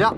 Ja.